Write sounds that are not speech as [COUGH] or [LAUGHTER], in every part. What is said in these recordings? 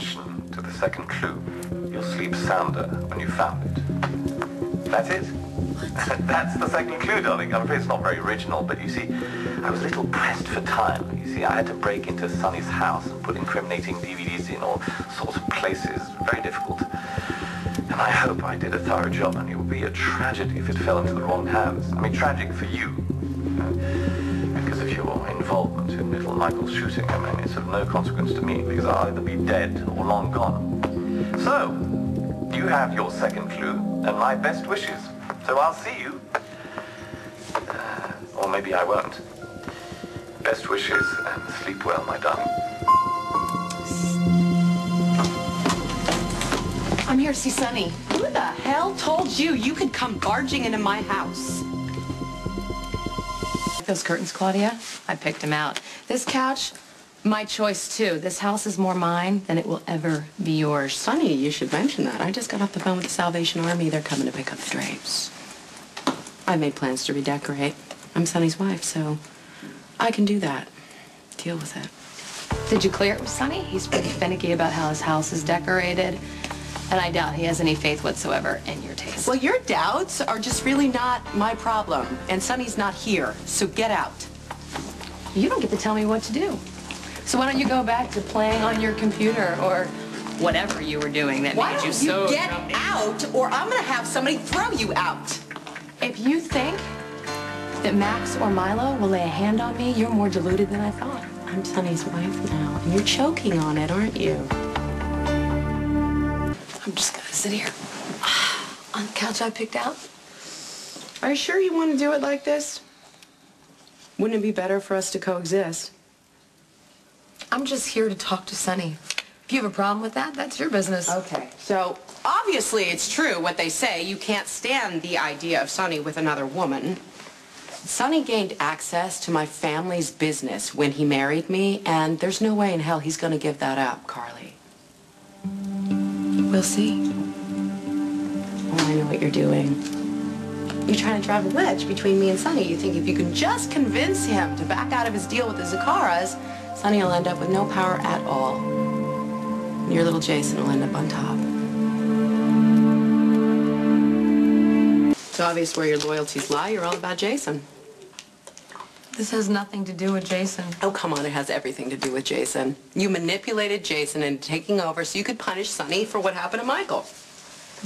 attention to the second clue. You'll sleep sounder when you found it. That's it. [LAUGHS] That's the second clue, darling. I'm afraid it's not very original, but you see, I was a little pressed for time. You see, I had to break into Sonny's house and put incriminating DVDs in all sorts of places. Very difficult. And I hope I did a thorough job, and it would be a tragedy if it fell into the wrong hands. I mean, tragic for you. Involvement Michael's shooting, I mean, it's of no consequence to me, because I'll either be dead or long gone. So, you have your second clue, and my best wishes. So I'll see you. Uh, or maybe I won't. Best wishes, and sleep well, my darling. I'm here to see Sonny. Who the hell told you you could come barging into my house? Those curtains, Claudia, I picked them out. This couch, my choice too. This house is more mine than it will ever be yours. Funny you should mention that. I just got off the phone with the Salvation Army. They're coming to pick up the drapes. I made plans to redecorate. I'm Sonny's wife, so I can do that. Deal with it. Did you clear it with Sonny? He's pretty finicky about how his house is decorated. And I doubt he has any faith whatsoever in your taste. Well, your doubts are just really not my problem. And Sonny's not here, so get out. You don't get to tell me what to do. So why don't you go back to playing on your computer or whatever you were doing that Why made don't you you so get grumpy? out, or I'm gonna have somebody throw you out. If you think that Max or Milo will lay a hand on me, you're more deluded than I thought. I'm Sonny's wife now, and you're choking on it, aren't you? I'm just gonna sit here [SIGHS] on the couch I picked out. Are you sure you want to do it like this? Wouldn't it be better for us to coexist? I'm just here to talk to Sonny. If you have a problem with that, that's your business. Okay, so obviously it's true what they say. You can't stand the idea of Sonny with another woman. Sonny gained access to my family's business when he married me, and there's no way in hell he's going to give that up, Carly. We'll see. Oh, I know what you're doing. You're trying to drive a wedge between me and Sonny. You think if you can just convince him to back out of his deal with the Zaccharas, Sonny will end up with no power at all. And your little Jason will end up on top. It's obvious where your loyalties lie. You're all about Jason. This has nothing to do with Jason. Oh, come on, it has everything to do with Jason. You manipulated Jason into taking over so you could punish Sonny for what happened to Michael.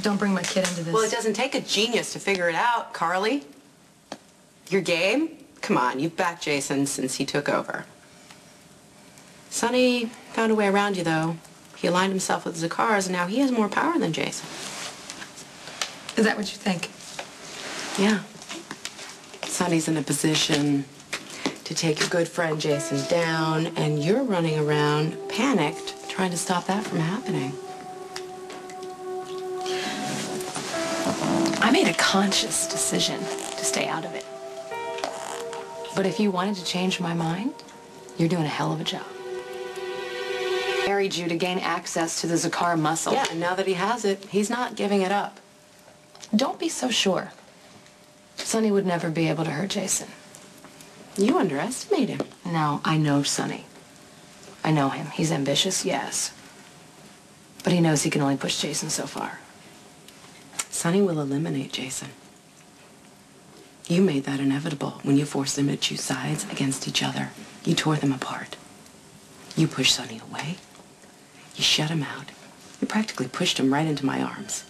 Don't bring my kid into this. Well, it doesn't take a genius to figure it out, Carly. Your game? Come on, you've backed Jason since he took over. Sonny found a way around you, though. He aligned himself with Zaccharas, and now he has more power than Jason. Is that what you think? Yeah. Sonny's in a position to take your good friend Jason down, and you're running around panicked, trying to stop that from happening. I made a conscious decision to stay out of it. But if you wanted to change my mind, you're doing a hell of a job. Married you to gain access to the Zacchara muscle. Yeah, and now that he has it, he's not giving it up. Don't be so sure. Sonny would never be able to hurt Jason. You underestimate him. No, I know Sonny. I know him. He's ambitious, yes. But he knows he can only push Jason so far. Sonny will eliminate Jason. You made that inevitable when you forced them to choose sides against each other. You tore them apart. You pushed Sonny away. You shut him out. You practically pushed him right into my arms.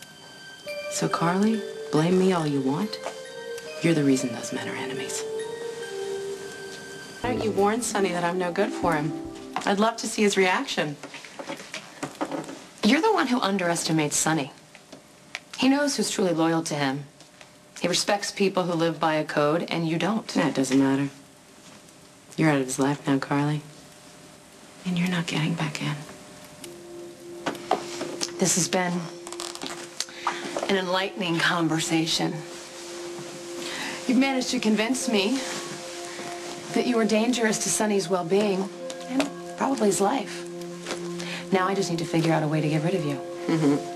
So, Carly, blame me all you want. You're the reason those men are enemies. Why don't you warn Sonny that I'm no good for him? I'd love to see his reaction. You're the one who underestimates Sonny. He knows who's truly loyal to him. He respects people who live by a code, and you don't. That doesn't matter. You're out of his life now, Carly. And you're not getting back in. This has been an enlightening conversation. You've managed to convince me that you are dangerous to Sonny's well-being and probably his life. Now I just need to figure out a way to get rid of you. Mm-hmm.